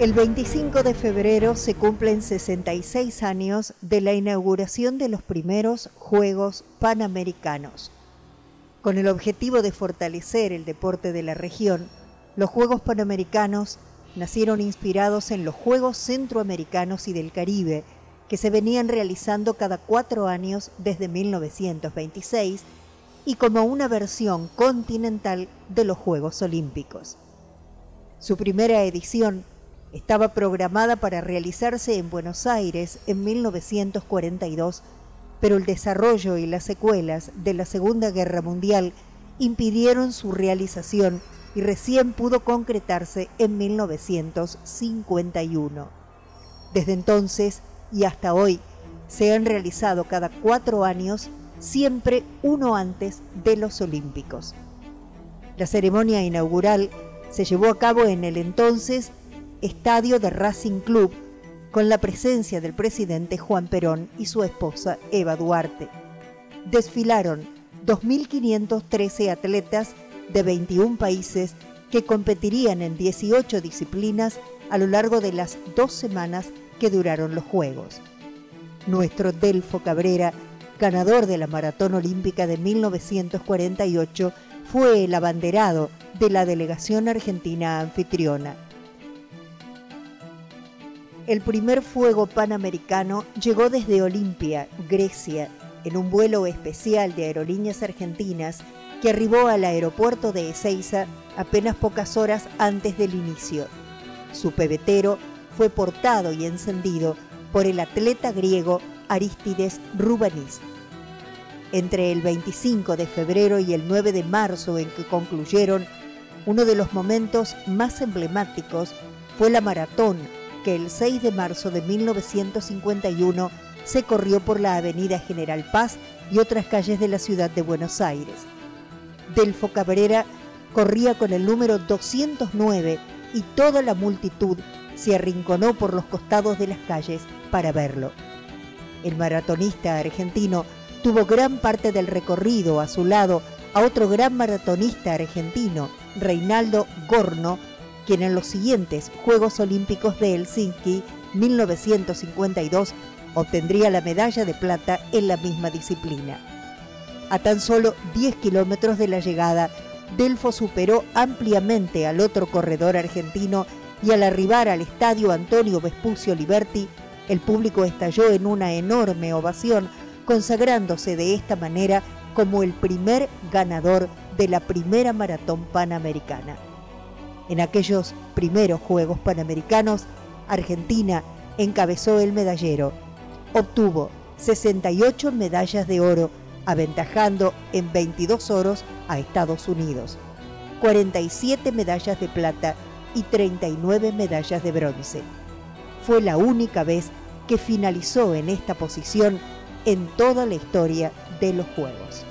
El 25 de febrero se cumplen 66 años de la inauguración de los primeros Juegos Panamericanos. Con el objetivo de fortalecer el deporte de la región, los Juegos Panamericanos nacieron inspirados en los Juegos Centroamericanos y del Caribe, que se venían realizando cada cuatro años desde 1926 y como una versión continental de los Juegos Olímpicos. Su primera edición estaba programada para realizarse en Buenos Aires en 1942, pero el desarrollo y las secuelas de la Segunda Guerra Mundial impidieron su realización y recién pudo concretarse en 1951. Desde entonces y hasta hoy se han realizado cada cuatro años, siempre uno antes de los Olímpicos. La ceremonia inaugural se llevó a cabo en el entonces estadio de Racing Club, con la presencia del presidente Juan Perón y su esposa Eva Duarte. Desfilaron 2.513 atletas de 21 países que competirían en 18 disciplinas a lo largo de las dos semanas que duraron los Juegos. Nuestro Delfo Cabrera, ganador de la Maratón Olímpica de 1948, fue el abanderado de la delegación argentina anfitriona. El primer fuego panamericano llegó desde Olimpia, Grecia, en un vuelo especial de aerolíneas argentinas que arribó al aeropuerto de Ezeiza apenas pocas horas antes del inicio. Su pebetero fue portado y encendido por el atleta griego Aristides Rubanis. Entre el 25 de febrero y el 9 de marzo en que concluyeron, uno de los momentos más emblemáticos fue la maratón que el 6 de marzo de 1951 se corrió por la Avenida General Paz y otras calles de la ciudad de Buenos Aires. Delfo Cabrera corría con el número 209 y toda la multitud se arrinconó por los costados de las calles para verlo. El maratonista argentino tuvo gran parte del recorrido a su lado a otro gran maratonista argentino, Reinaldo Gorno, quien en los siguientes Juegos Olímpicos de Helsinki 1952 obtendría la medalla de plata en la misma disciplina. A tan solo 10 kilómetros de la llegada, Delfo superó ampliamente al otro corredor argentino y al arribar al estadio Antonio Vespucio Liberti, el público estalló en una enorme ovación, consagrándose de esta manera como el primer ganador de la primera maratón panamericana. En aquellos primeros Juegos Panamericanos, Argentina encabezó el medallero. Obtuvo 68 medallas de oro, aventajando en 22 oros a Estados Unidos, 47 medallas de plata y 39 medallas de bronce. Fue la única vez que finalizó en esta posición en toda la historia de los Juegos.